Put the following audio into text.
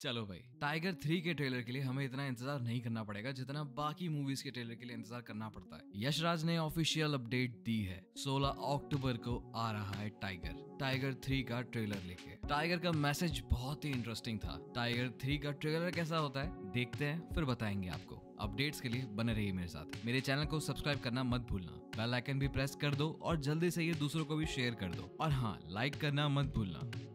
चलो भाई tiger three के ट्रेलर के लिए हमें इतना इंतज़ार नहीं करना पड़ेगा जितना बाकी मूवीज़ के ट्रेलर के लिए इंतज़ार करना पड़ता है। यशराज ने ऑफिशियल अपडेट दी है। 16 अक्टूबर को आ रहा है टाइगर टाइगर थ्री का ट्रेलर लेके। टाइगर का मैसेज बहुत ही इंटरेस्टिंग था। टाइगर थ्री का ट्रेलर कैसा होता है? देखते हैं, फिर बताएँगे आपको। अपडेट्स के लिए बने रहिए मेरे साथ। मेरे चैनल को सब्सक्राइब करना मत भूलना। बेल आइकन भी प्रेस कर दो और जल्दी से ये दूसरों को भी शेयर कर दो। और हाँ लाइक करना मत भूलना।